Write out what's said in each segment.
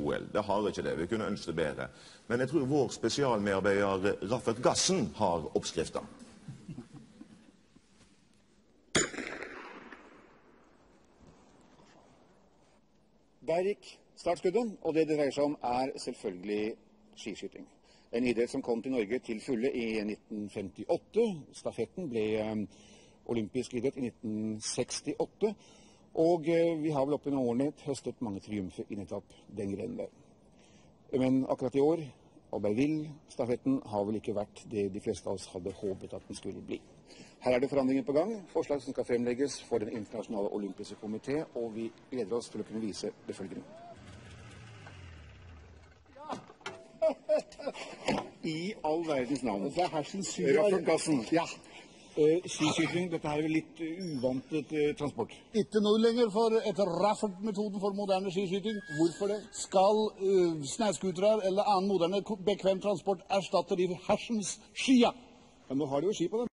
OL. Det har ikke det. Vi kunne ønske bedre. Men jeg tror vår spesialmedarbeider Raffet Gassen har oppskrifta. Der gikk startskuddet, og det det dreier seg om, er selvfølgelig skiskyting. En idrett som kom til Norge til fulle i 1958. Stafetten ble um, olympisk idrett i 1968. Og uh, vi har vel opp gjennom årene høstet mange triumfer i nettopp den grenen der. Men akkurat i år, Albertville-stafetten har vel ikke vært det de fleste av oss hadde håpet at den skulle bli. Her er det forandringer på gang, forslag som skal fremlegges for Den internasjonale olympiske komité, og vi gleder oss til å kunne vise det følgende. I all verdens navn. Det er hersens. Raffelgassen. Ja. Eh, skiskyting, dette her er litt uvant uvantet eh, transport. Ikke noe lenger for etter Raffert-metoden for moderne skiskyting. Hvorfor det? Skal uh, snøscootere eller annen moderne bekvem transport erstatte de hersens skia? Men nå har de jo ski på dem.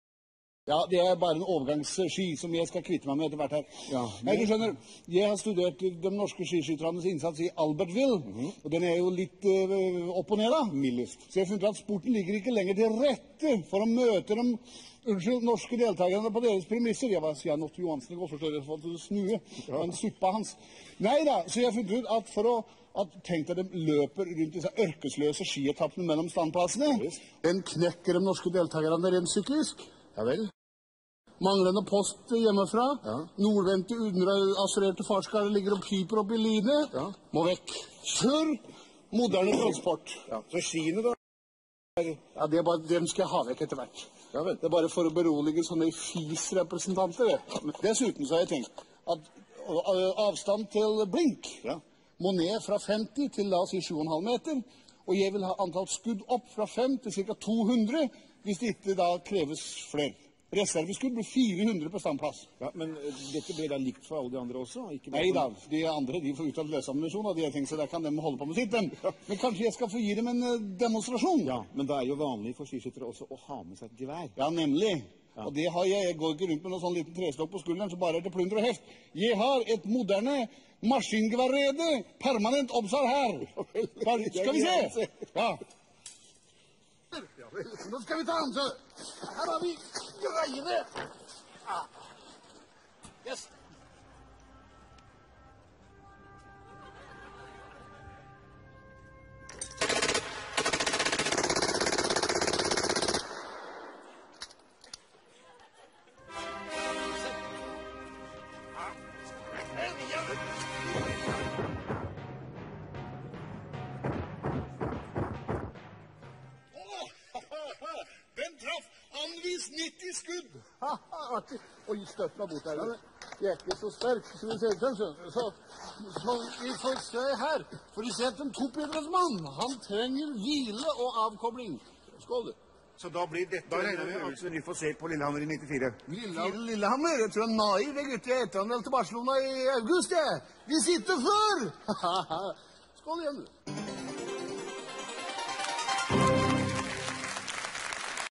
Ja, det er bare en overgangsski som jeg skal kvitte meg med etter hvert her. Ja, men... du skjønner, Jeg har studert de norske skiskytternes innsats i Albertville, og den er jo litt uh, opp og ned, da. Mildest. Så jeg har funnet at sporten ligger ikke lenger til rette for å møte de unnskyld, norske deltakerne på deres premisser. Jeg var Sian Otto Johansen i går, forstår jeg, for å snue. Den suppa hans. Nei da, så jeg har funnet ut at for å at Tenk deg de løper rundt disse ørkesløse skietappene mellom standplassene. Den knekker de norske deltakerne rent syklisk. Ja vel. Manglende post hjemmefra. Ja. Nordvendte, underassurerte fartskarer ligger og piper opp i line. Ja. Må vekk. Før moderne transport. Ja. Så skiene, da? Ja, det er bare, Dem skal jeg ha vekk etter hvert. Ja. Det er bare for å berolige sånne FIS-representanter. Dessuten så har jeg tenkt at avstand til blink Ja. må ned fra 50 til la oss si 7,5 meter. Og jeg vil ha antall skudd opp fra 5 til ca. 200 hvis det ikke da kreves flere. Reserveskudd blir 400 på standplass. Ja, Men eh, dette blir da likt for alle de andre også? Ikke bare Nei da, de andre de får utdelt løsammunisjon, og de har tenkt seg der kan de holde på med sitt. dem. Men kanskje jeg skal få gi dem en demonstrasjon? Ja, men det er jo vanlig for skiskyttere også å ha med seg et gevær. Ja, nemlig. Og det har jeg. Jeg går ikke rundt med noen sånn liten trestokk på skulderen som bare er til plunder og heft. Jeg har et moderne maskingeværrede permanent oppsal her. Bare, skal vi se? Ja. Nå skal vi ta den, så. Her har vi greiene. Ja. Yes. Den 90 skudd. Artig. Oi, støtt meg bort her. Jeg er ikke så sterk som det ser ut som. Så, så vi får se her. For du ser at en toppidrettsmann, han trenger hvile og avkobling. Skål, du. Så da blir dette Da regner vi med at vi får se på Lillehammer i 94. Lillehammer, Lillehammer. Jeg tror jeg er naiv jeg gutt. Jeg er etter han til Barcelona i august, jeg. Vi sitter før! Skål igjen, du.